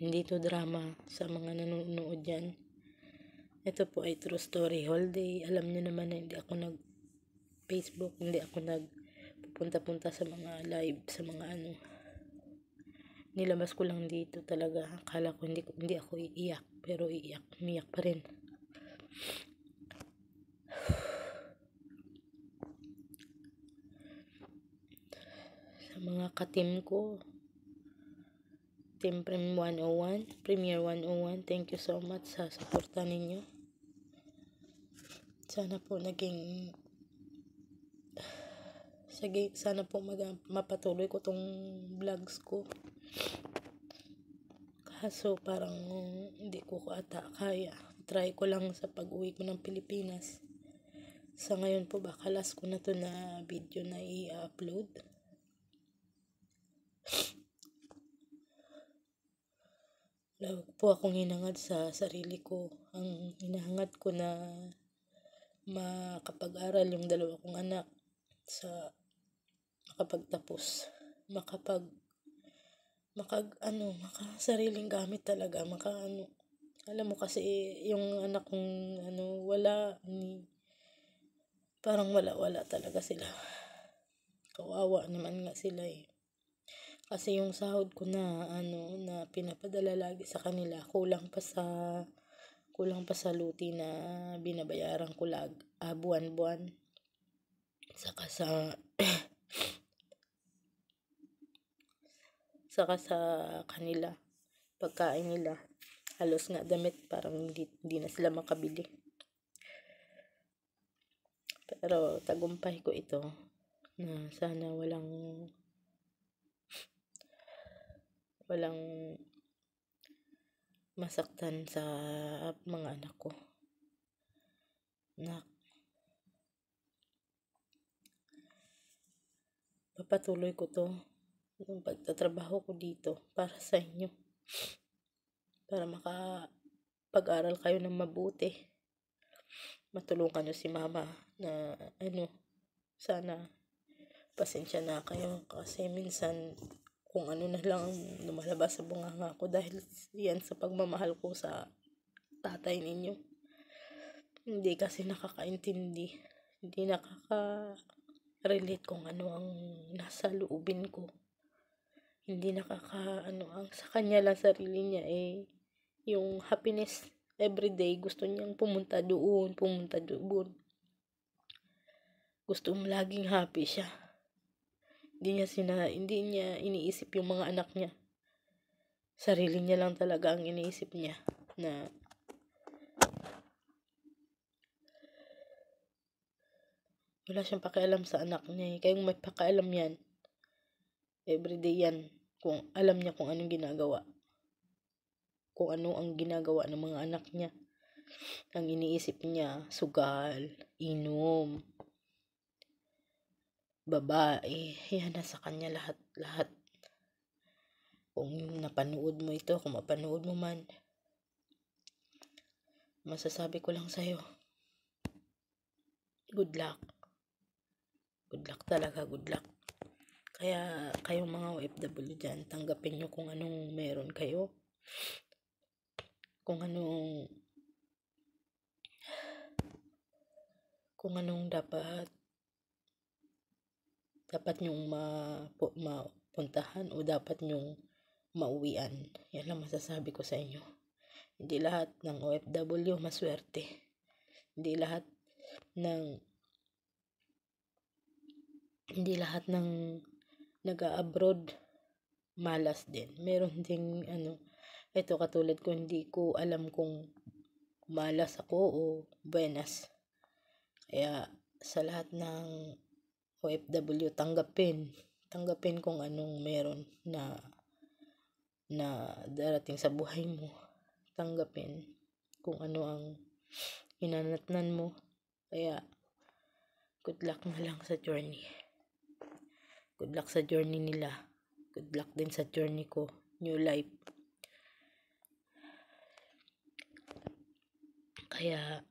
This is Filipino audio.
Hindi to drama sa mga nanonood dyan. Ito po ay true story. Holiday, alam nyo naman na hindi ako nag Facebook, hindi ako nag pupunta-punta sa mga live, sa mga ano. Nilabas ko lang dito talaga. Akala ko hindi, hindi ako iiyak, pero iiyak, umiyak pa rin. Sa mga katim ko, Team Prem 101, Premier 101, thank you so much sa suporta ninyo. Sana po naging sige, sana po mag, mapatuloy ko tong vlogs ko. Kaso parang hindi ko ata kaya. Try ko lang sa pag-uwi ko ng Pilipinas. Sa ngayon po baka last ko na to na video na i-upload. Wala po akong hinangad sa sarili ko. Ang hinahangad ko na makapag-aral yung dalawa kong anak sa makapagtapos. Makapag makag ano, maka sariling gamit talaga, maka ano. Alam mo kasi yung anak kong ano, wala ni parang wala wala talaga sila. Kawawa naman nga sila eh. Kasi yung sahod ko na ano na pinapadala lagi sa kanila kulang pa sa kulang pa sa luti na binabayaran ko lag ah, buwan-buwan. Saka sa saka sa kanila pagkain nila halos nga damit parang hindi, hindi na sila makabili pero tagumpay ko ito na sana walang walang masaktan sa mga anak ko. Nak, papatuloy ko to yung pagtatrabaho ko dito para sa inyo. Para maka pag-aral kayo ng mabuti. Matulungan nyo si mama na ano, sana pasensya na kayo kasi minsan kung ano na lang lumalabas sa bunganga ko dahil yan sa pagmamahal ko sa tatay ninyo. Hindi kasi nakakaintindi. Hindi nakaka-relate kung ano ang nasa loobin ko. Hindi nakaka ano ang sa kanya lang sarili niya eh yung happiness everyday gusto niyang pumunta doon, pumunta doon. Gusto mo laging happy siya hindi niya sina, hindi niya iniisip yung mga anak niya. Sarili niya lang talaga ang iniisip niya na wala siyang pakialam sa anak niya. Eh. Kayong may pakialam yan. Everyday yan. Kung alam niya kung anong ginagawa. Kung ano ang ginagawa ng mga anak niya. Ang iniisip niya, sugal, inom, babae, yan nasa kanya lahat, lahat. Kung napanood mo ito, kung mapanood mo man, masasabi ko lang sa'yo, good luck. Good luck talaga, good luck. Kaya kayong mga OFW dyan, tanggapin nyo kung anong meron kayo. Kung anong kung anong dapat dapat nyong mapu, mapuntahan o dapat nyong mauwian. Yan lang masasabi ko sa inyo. Hindi lahat ng OFW maswerte. Hindi lahat ng hindi lahat ng nag-abroad malas din. Meron ding ano, ito katulad ko hindi ko alam kung malas ako o buenas. Kaya sa lahat ng OFW tanggapin. Tanggapin kung anong meron na na darating sa buhay mo. Tanggapin kung ano ang hinanatnan mo. Kaya good luck na lang sa journey. Good luck sa journey nila. Good luck din sa journey ko new life. Kaya